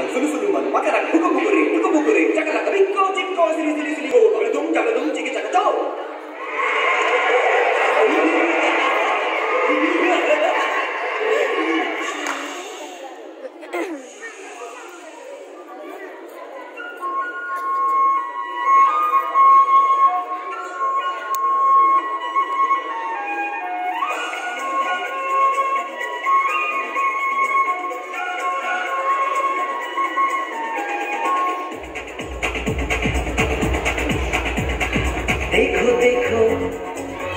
ini, sulu sulu maka makanan, buku buku ring, buku buku ring, cakap lah. तो देखो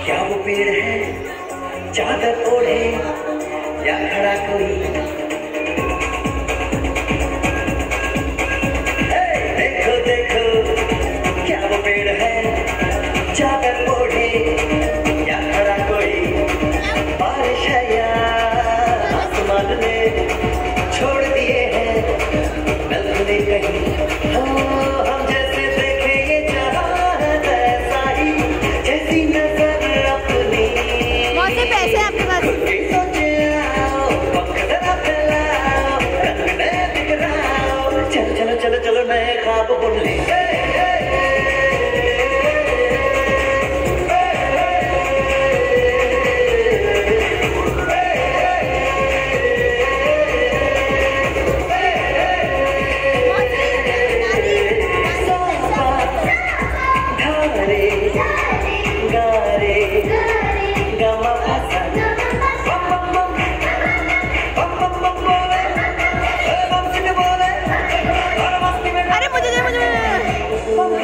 क्या वो पेड़ है चादर ओढ़े या खड़ा कोई चलो चलो नए खाप बुन Yeah. Wow.